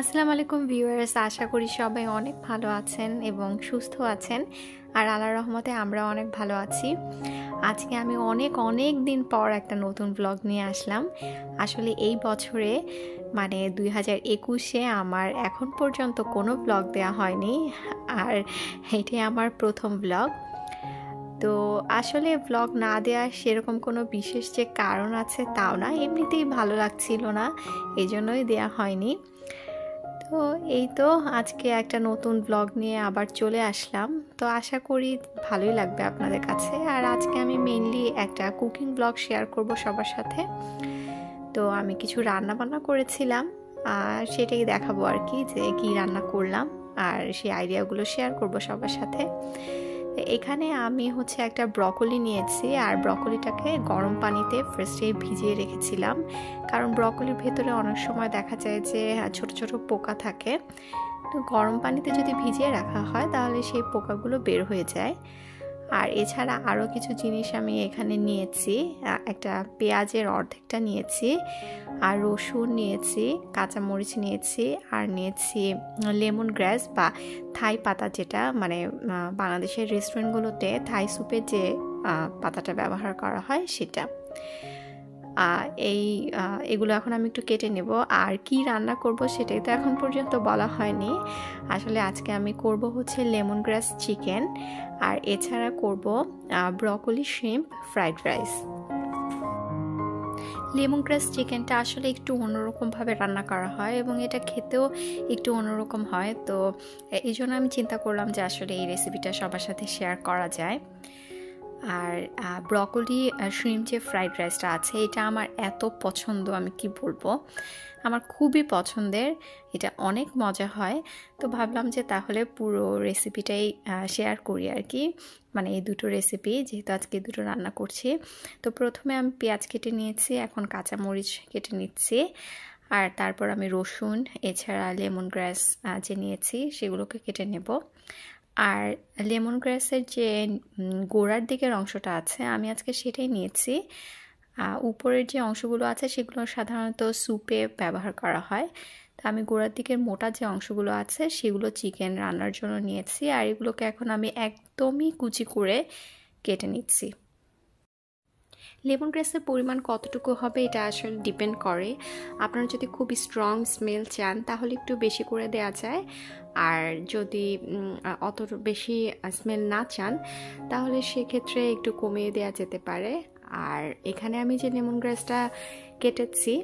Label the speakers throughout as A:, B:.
A: আসসালামু আলাইকুম ভিউয়ার্স, আশা করি সবাই অনেক ভালো আছেন এবং সুস্থ আছেন, আর আল্লাহ রহমতে আমরা অনেক ভালো আছি। আজকে আমি অনেক অনেক দিন পর একটা নতুন ব্লগ নিয়ে আসলাম। আসলে এই বছরে মানে দুই হাজার একুশে আমার এখন পর্যন্ত কোনো ব্লগ দেওয়া হয়নি, আর এটাই আমার প্রথম ব্লগ তো আসলে ব্লগ না দেওয়ার সেরকম কোনো বিশেষ যে কারণ আছে তাও না, এমনিতেই ভালো লাগছিল না এই জন্যই দেওয়া হয়নি। তো এই তো আজকে একটা নতুন ব্লগ নিয়ে আবার চলে আসলাম। তো আশা করি ভালোই লাগবে আপনাদের কাছে। আর আজকে আমি মেনলি একটা কুকিং ব্লগ শেয়ার করব সবার সাথে। তো আমি কিছু রান্না বান্না করেছিলাম, আর সেটাই দেখাবো আর কি যে কি রান্না করলাম, আর সেই আইডিয়াগুলো শেয়ার করব সবার সাথে। এখানে আমি হচ্ছে একটা ব্রকলি নিয়েছি আর ব্রকলিটাকে গরম পানিতে ফার্স্টে ভিজিয়ে রেখেছিলাম। কারণ ব্রকলির ভেতরে অনেক সময় দেখা যায় যে ছোট ছোট পোকা থাকে। তো গরম পানিতে যদি ভিজিয়ে রাখা হয়, তাহলে সেই পোকাগুলো বের হয়ে যায়। আর এছাড়া আরও কিছু জিনিস আমি এখানে নিয়েছি একটা পেঁয়াজের অর্ধেকটা নিয়েছি, আর রসুন নিয়েছি, কাঁচামরিচ নিয়েছি, আর নিয়েছি লেমন গ্রাস বা থাই পাতা যেটা মানে বাংলাদেশের রেস্টুরেন্টগুলোতে থাই স্যুপের যে পাতাটা ব্যবহার করা হয় সেটা। এই এগুলো এখন আমি একটু কেটে নেব। আর কি রান্না করব সেটাই তো এখন পর্যন্ত বলা হয়নি। আসলে আজকে আমি করব হচ্ছে লেমন গ্রাস চিকেন। আর এছাড়া করব broccoli shrimp fried rice. Lemon grass চিকেনটা আসলে একটু অন্যরকমভাবে রান্না করা হয় এবং এটা খেতেও একটু অন্যরকম হয়। তো এই জন্য আমি চিন্তা করলাম যে আসলে এই রেসিপিটা সবার সাথে শেয়ার করা যায়। আর ব্রকলি শ্রিম যে ফ্রাইড রাইসটা আছে, এটা আমার এত পছন্দ, আমি কি বলব? আমার খুবই পছন্দের, এটা অনেক মজা হয়। তো ভাবলাম যে তাহলে পুরো রেসিপিটাই শেয়ার করি আর কি। মানে এই দুটো রেসিপি যেহেতু আজকে দুটো রান্না করছি। তো প্রথমে আমি পেঁয়াজ কেটে নিয়েছি, এখন কাঁচামরিচ কেটে নিচ্ছি। আর তারপর আমি রসুন, এছাড়া লেমন গ্রাস যে নিয়েছি, সেগুলোকে কেটে নেব। আর লেমন গ্রাসের যে গোড়ার দিকের অংশটা আছে, আমি আজকে সেটাই নিয়েছি। উপরের যে অংশগুলো আছে, সেগুলো সাধারণত স্যুপে ব্যবহার করা হয়। তা আমি গোড়ার দিকের মোটা যে অংশগুলো আছে, সেগুলো চিকেন রান্নার জন্য নিয়েছি। আর এগুলোকে এখন আমি একদমই কুচি করে কেটে নিচ্ছি। লেমন গ্রাসের পরিমাণ কতটুকু হবে এটা আসলে ডিপেন্ড করে। আপনারা যদি খুব স্ট্রং স্মেল চান, তাহলে একটু বেশি করে দেওয়া যায়। আর যদি অত বেশি স্মেল না চান, তাহলে সেক্ষেত্রে একটু কমিয়ে দেওয়া যেতে পারে। আর এখানে আমি যে লেমন গ্রাসটা কেটেছি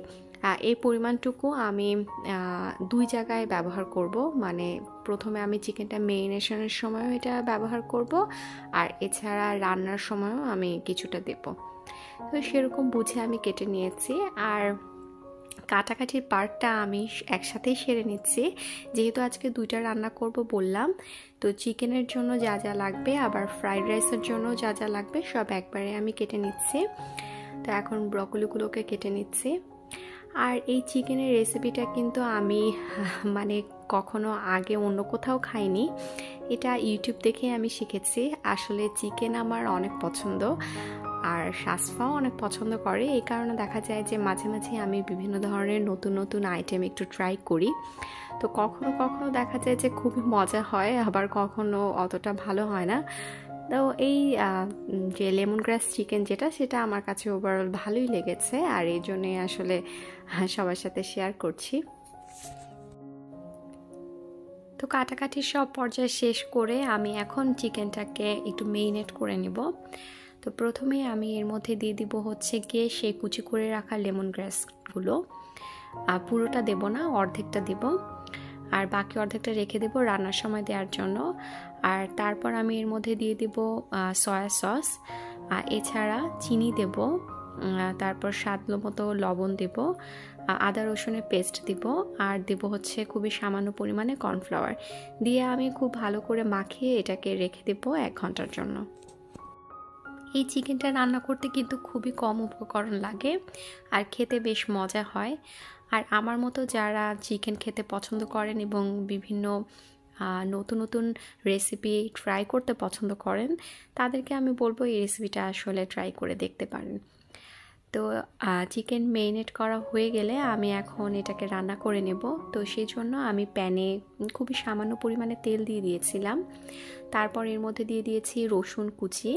A: এই পরিমাণটুকু আমি দুই জায়গায় ব্যবহার করব। মানে প্রথমে আমি চিকেনটা মেরিনেশনের সময়ও এটা ব্যবহার করব, আর এছাড়া রান্নার সময়ও আমি কিছুটা দেব। তো সেরকম বুঝে আমি কেটে নিয়েছি আর কাটাকাটির পার্টটা আমি একসাথেই সেরে নিচ্ছি। যেহেতু আজকে দুইটা রান্না করব বললাম, তো চিকেনের জন্য যা যা লাগবে, আবার ফ্রাইড রাইসের জন্য যা যা লাগবে, সব একবারে আমি কেটে নিচ্ছি। তো এখন ব্রকলিগুলোকে কেটে নিচ্ছি। আর এই চিকেনের রেসিপিটা কিন্তু আমি মানে কখনো আগে অন্য কোথাও খাইনি। এটা ইউটিউব দেখে আমি শিখেছি। আসলে চিকেন আমার অনেক পছন্দ। আর সাসফাও অনেক পছন্দ করে। এই কারণে দেখা যায় যে মাঝে মাঝে আমি বিভিন্ন ধরনের নতুন নতুন আইটেম একটু ট্রাই করি। তো কখনো কখনো দেখা যায় যে খুবই মজা হয়, আবার কখনো অতটা ভালো হয় না। তো এই যে লেমন গ্রাস চিকেন যেটা, সেটা আমার কাছে ওভারঅল ভালোই লেগেছে। আর এই জন্যে আসলে সবার সাথে শেয়ার করছি। তো কাটাকাটি সব পর্যায়ে শেষ করে আমি এখন চিকেনটাকে একটু মেরিনেট করে নেব। তো প্রথমে আমি এর মধ্যে দিয়ে দিব হচ্ছে গিয়ে সেই কুচি করে রাখা লেমন গ্রাসগুলো। পুরোটা দেব না, অর্ধেকটা দেব। আর বাকি অর্ধেকটা রেখে দেব রান্নার সময় দেওয়ার জন্য। আর তারপর আমি এর মধ্যে দিয়ে দিব সয়া সস। এছাড়া চিনি দেব। তারপর স্বাদ মতো লবণ দেব। আদা রসুনের পেস্ট দিব। আর দেব হচ্ছে খুবই সামান্য পরিমাণে কর্নফ্লাওয়ার। দিয়ে আমি খুব ভালো করে মাখিয়ে এটাকে রেখে দেব এক ঘণ্টার জন্য। এই চিকেনটা রান্না করতে কিন্তু খুবই কম উপকরণ লাগে আর খেতে বেশ মজা হয়। আর আমার মতো যারা চিকেন খেতে পছন্দ করেন এবং বিভিন্ন নতুন নতুন রেসিপি ট্রাই করতে পছন্দ করেন, তাদেরকে আমি বলব এই রেসিপিটা আসলে ট্রাই করে দেখতে পারেন। তো চিকেন মেরিনেট করা হয়ে গেলে আমি এখন এটাকে রান্না করে নেব। তো সেই জন্য আমি প্যানে খুবই সামান্য পরিমাণে তেল দিয়ে দিয়েছিলাম। তারপর এর মধ্যে দিয়ে দিয়েছি রসুন কুচি।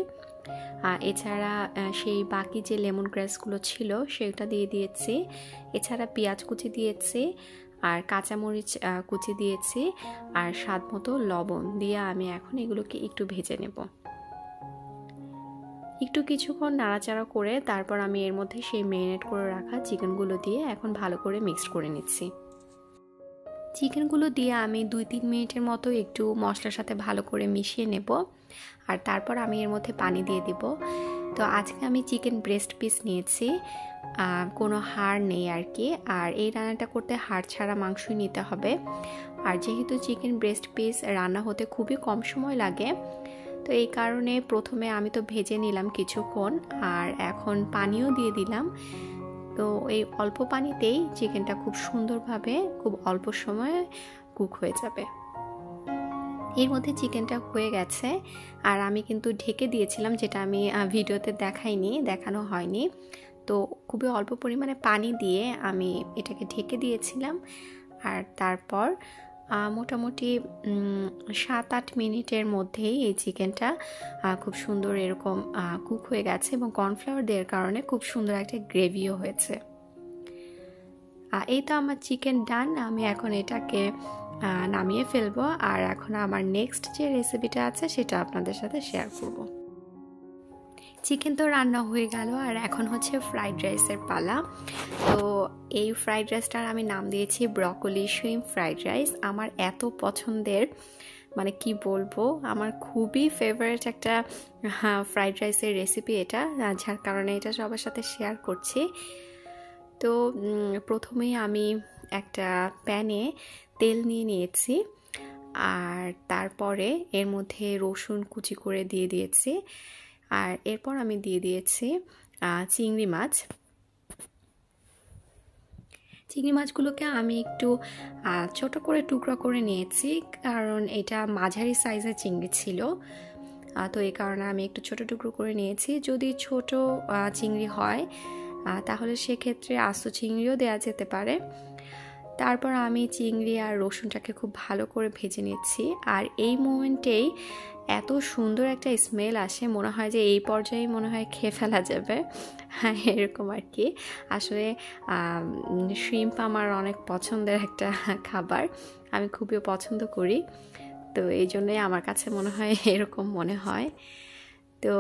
A: এছাড়া সেই বাকি যে লেমন গ্রাসগুলো ছিল সেটা দিয়ে দিয়েছি। এছাড়া পেঁয়াজ কুচি দিয়েছি আর কাঁচামরিচ কুচি দিয়েছি। আর স্বাদ মতো লবণ দিয়ে আমি এখন এগুলোকে একটু ভেজে নেব। একটু কিছুক্ষণ নাড়াচাড়া করে তারপর আমি এর মধ্যে সেই ম্যারিনেট করে রাখা চিকেনগুলো দিয়ে এখন ভালো করে মিক্সড করে নিচ্ছি। চিকেনগুলো দিয়ে আমি দুই তিন মিনিটের মতো একটু মশলার সাথে ভালো করে মিশিয়ে নেব আর তারপর আমি এর মধ্যে পানি দিয়ে দিব। তো আজকে আমি চিকেন ব্রেস্ট পিস নিয়েছি কোনো হাড় নেই আর কি। আর এই রান্নাটা করতে হাড় ছাড়া মাংসই নিতে হবে। আর যেহেতু চিকেন ব্রেস্ট পিস রান্না হতে খুবই কম সময় লাগে তো এই কারণে প্রথমে আমি তো ভেজে নিলাম কিছুক্ষণ, আর এখন পানিও দিয়ে দিলাম। তো এই অল্প পানিতেই চিকেনটা খুব সুন্দরভাবে খুব অল্প সময়ে কুক হয়ে যাবে। এর মধ্যে চিকেনটা হয়ে গেছে, আর আমি কিন্তু ঢেকে দিয়েছিলাম, যেটা আমি ভিডিওতে দেখাইনি, দেখানো হয়নি। তো খুবই অল্প পরিমাণে পানি দিয়ে আমি এটাকে ঢেকে দিয়েছিলাম, আর তারপর মোটামুটি সাত আট মিনিটের মধ্যেই এই চিকেনটা খুব সুন্দর এরকম কুক হয়ে গেছে এবং কর্নফ্লাওয়ার দেওয়ার কারণে খুব সুন্দর একটা গ্রেভিও হয়েছে। এই তো আমার চিকেন ডান, আমি এখন এটাকে নামিয়ে ফেলব আর এখন আমার নেক্সট যে রেসিপিটা আছে সেটা আপনাদের সাথে শেয়ার করব। চিকেন তো রান্না হয়ে গেল আর এখন হচ্ছে ফ্রাইড রাইসের পালা। তো এই ফ্রাইড রাইসটার আমি নাম দিয়েছি ব্রকলি সুইম ফ্রাইড রাইস আমার এত পছন্দের মানে কি বলব, আমার খুবই ফেভারিট একটা ফ্রাইড রাইসের রেসিপি এটা, যার কারণে এটা সবার সাথে শেয়ার করছি। তো প্রথমেই আমি একটা প্যানে তেল নিয়ে নিয়েছি, আর তারপরে এর মধ্যে রসুন কুচি করে দিয়ে দিয়েছি, আর এরপর আমি দিয়ে দিয়েছি চিংড়ি মাছ। চিংড়ি মাছগুলোকে আমি একটু ছোট করে টুকরো করে নিয়েছি, কারণ এটা মাঝারি সাইজের চিংড়ি ছিল। তো এই কারণে আমি একটু ছোট টুকরো করে নিয়েছি। যদি ছোট চিংড়ি হয় তাহলে সেক্ষেত্রে আস্ত চিংড়িও দেওয়া যেতে পারে। তারপর আমি চিংড়ি আর রসুনটাকে খুব ভালো করে ভেজে নিচ্ছি। আর এই মোমেন্টেই এত সুন্দর একটা স্মেল আসে, মনে হয় যে এই পর্যায়ে মনে হয় খেয়ে ফেলা যাবে। হ্যাঁ এরকম আর কি। আসলে শ্রিম্প আমার অনেক পছন্দের একটা খাবার। আমি খুবই পছন্দ করি। তো এই জন্যই আমার কাছে মনে হয় এরকম মনে হয়। তো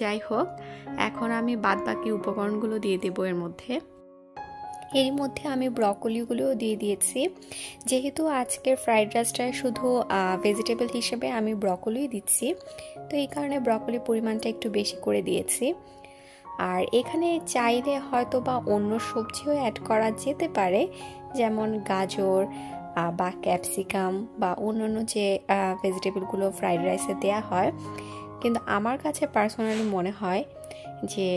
A: যাই হোক, এখন আমি বাদ বাকি উপকরণগুলো দিয়ে দেবো এর মধ্যে। এর মধ্যে আমি ব্রকলিগুলোও দিয়ে দিয়েছি। যেহেতু আজকের ফ্রাইড রাইসটায় শুধু ভেজিটেবল হিসেবে আমি ব্রকলি দিচ্ছি, তো এই কারণে ব্রকলির পরিমাণটা একটু বেশি করে দিয়েছি। আর এখানে চাইলে হয়তো বা অন্য সবজিও অ্যাড করা যেতে পারে, যেমন গাজর বা ক্যাপসিকাম বা অন্যান্য যে ভেজিটেবলগুলো ফ্রাইড রাইসে দেওয়া হয়। কিন্তু আমার কাছে পার্সোনালি মনে হয় যে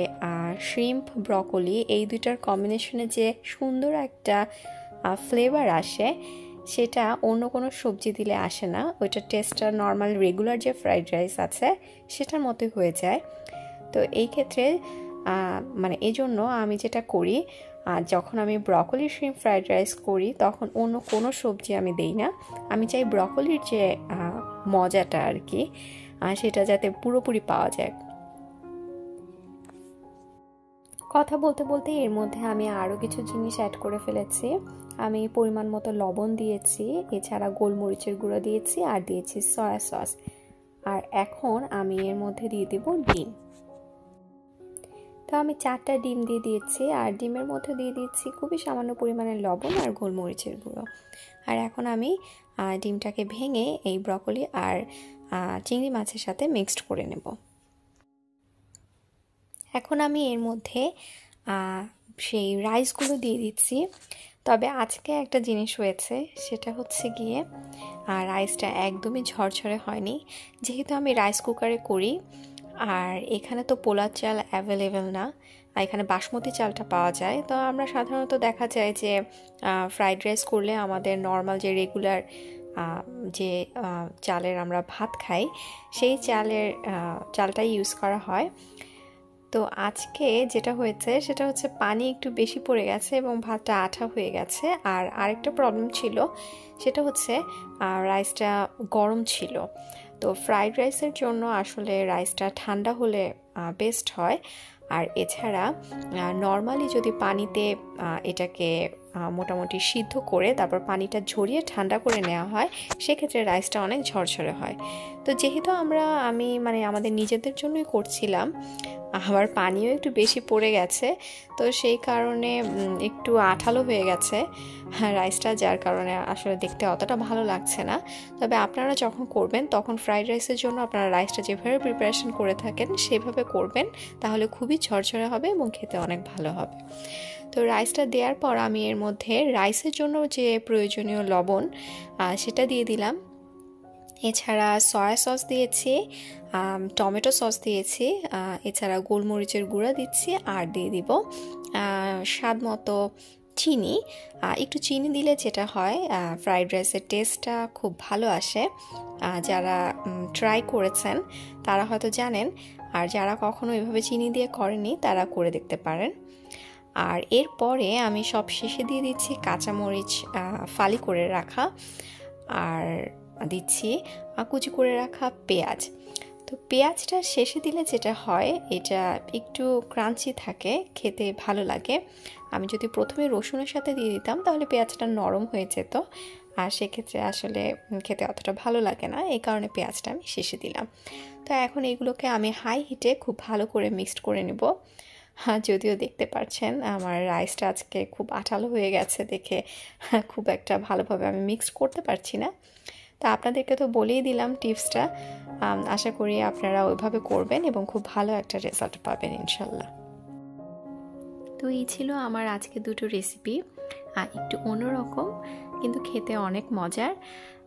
A: শ্রিম্প ব্রকলি এই দুইটার কম্বিনেশনে যে সুন্দর একটা ফ্লেভার আসে, সেটা অন্য কোনো সবজি দিলে আসে না। ওইটার টেস্টটা নর্মাল রেগুলার যে ফ্রাইড রাইস আছে, সেটার মতোই হয়ে যায়। তো এই ক্ষেত্রে মানে এই জন্য আমি যেটা করি যখন আমি ব্রকলি শ্রিম ফ্রাইড রাইস করি, তখন অন্য কোনো সবজি আমি দেই না। আমি চাই ব্রকলির যে মজাটা আর কি সেটা যাতে পুরোপুরি পাওয়া যায়। কথা বলতে বলতে এর মধ্যে আমি আরও কিছু জিনিস অ্যাড করে ফেলেছি। আমি পরিমাণ মতো লবণ দিয়েছি, এছাড়া গোলমরিচের গুঁড়ো দিয়েছি আর দিয়েছি সয়া সস আর এখন আমি এর মধ্যে দিয়ে দেব ডিম। তো আমি চারটা ডিম দিয়ে দিয়েছি, আর ডিমের মধ্যে দিয়ে দিচ্ছি খুবই সামান্য পরিমাণের লবণ আর গোলমরিচের গুঁড়ো। আর এখন আমি ডিমটাকে ভেঙে এই ব্রকলি আর চিংড়ি মাছের সাথে মিক্সড করে নেব। এখন আমি এর মধ্যে সেই রাইসগুলো দিয়ে দিচ্ছি। তবে আজকে একটা জিনিস হয়েছে, সেটা হচ্ছে গিয়ে রাইসটা একদমই ঝরঝরে হয়নি। যেহেতু আমি রাইস কুকারে করি, আর এখানে তো পোলার চাল অ্যাভেলেবেল না এখানে বাসমতি চালটা পাওয়া যায়, তো আমরা সাধারণত দেখা যায় যে ফ্রাইড রাইস করলে আমাদের নর্মাল যে রেগুলার যে চালের আমরা ভাত খাই, সেই চালের চালটাই ইউজ করা হয়। তো আজকে যেটা হয়েছে সেটা হচ্ছে পানি একটু বেশি পড়ে গেছে এবং ভাতটা আঠা হয়ে গেছে। আর আরেকটা প্রবলেম ছিল, সেটা হচ্ছে রাইসটা গরম ছিল। তো ফ্রাইড রাইসের জন্য আসলে রাইসটা ঠান্ডা হলে বেস্ট হয়। আর এছাড়া নর্মালি যদি পানিতে এটাকে মোটামুটি সিদ্ধ করে তারপর পানিটা ঝরিয়ে ঠান্ডা করে নেওয়া হয়, সেক্ষেত্রে রাইসটা অনেক ঝরঝরে হয়। তো যেহেতু আমরা, আমি মানে আমাদের নিজেদের জন্যই করছিলাম আবার পানিও একটু বেশি পড়ে গেছে। তো সেই কারণে একটু আঠালো হয়ে গেছে। রাইসটা যার কারণে আসলে দেখতে অতটা ভালো লাগছে না। তবে আপনারা যখন করবেন, তখন ফ্রাইড রাইসের জন্য আপনারা রাইসটা যেভাবে প্রিপারেশন করে থাকেন, সেভাবে করবেন। তাহলে খুবই ঝরঝরে হবে এবং খেতে অনেক ভালো হবে। তো রাইসটা দেওয়ার পর আমি এর মধ্যে রাইসের জন্য যে প্রয়োজনীয় লবণ সেটা দিয়ে দিলাম। এছাড়া সয়া সস দিয়েছি টমেটো সস দিয়েছি এছাড়া গোলমরিচের গুঁড়া দিচ্ছি আর দিয়ে দিব স্বাদ মতো চিনি। একটু চিনি দিলে যেটা হয় ফ্রাইড রাইসের টেস্টটা খুব ভালো আসে। যারা ট্রাই করেছেন, তারা হয়তো জানেন, আর যারা কখনো এভাবে চিনি দিয়ে করেনি তারা করে দেখতে পারেন। আর এরপরে আমি সব শেষে দিয়ে দিচ্ছি কাঁচামরিচ ফালি করে রাখা। আর দিচ্ছি কুচি করে রাখা পেঁয়াজ। তো পেঁয়াজটা শেষে দিলে যেটা হয়, এটা একটু ক্রাঞ্চি থাকে, খেতে ভালো লাগে। আমি যদি প্রথমে রসুনের সাথে দিয়ে দিতাম, তাহলে পেঁয়াজটা নরম হয়ে যেত। আর সেক্ষেত্রে আসলে খেতে অতটা ভালো লাগে না, এই কারণে পেঁয়াজটা আমি শেষে দিলাম। তো এখন এগুলোকে আমি হাই হিটে খুব ভালো করে মিক্সড করে নেব। হ্যাঁ যদিও দেখতে পাচ্ছেন, আমার রাইসটা আজকে খুব আঠালো হয়ে গেছে দেখে। খুব একটা ভালোভাবে আমি মিক্স করতে পারছি না। তা আপনাদেরকে তো বলেই দিলাম টিপসটা। আশা করি আপনারা ওইভাবে করবেন এবং খুব ভালো একটা রেজাল্ট পাবেন ইনশাল্লাহ। তো এই ছিল আমার আজকে দুটো রেসিপি। একটু অন্যরকম, কিন্তু খেতে অনেক মজার।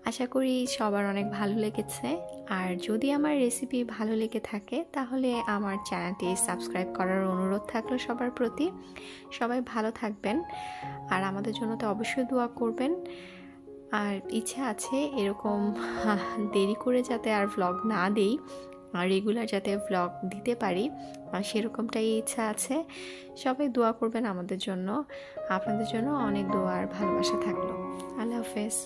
A: আশা করি সবার অনেক ভালো লেগেছে। আর যদি আমার রেসিপি ভালো লেগে থাকে, তাহলে আমার চ্যানেলটি সাবস্ক্রাইব করার অনুরোধ থাকল সবার প্রতি। সবাই ভালো থাকবেন। আর আমাদের জন্য তো অবশ্যই দোয়া করবেন। আর ইচ্ছে আছে এরকম দেরি করে যাতে আর ভ্লগ না দেই রেগুলার যাতে ভ্লগ দিতে পারি সেরকমটাই ইচ্ছা আছে। সবাই দোয়া করবেন আমাদের জন্য। আপনাদের জন্য অনেক দোয়া আর ভালোবাসা থাকল। আল্লাহ হাফেজ।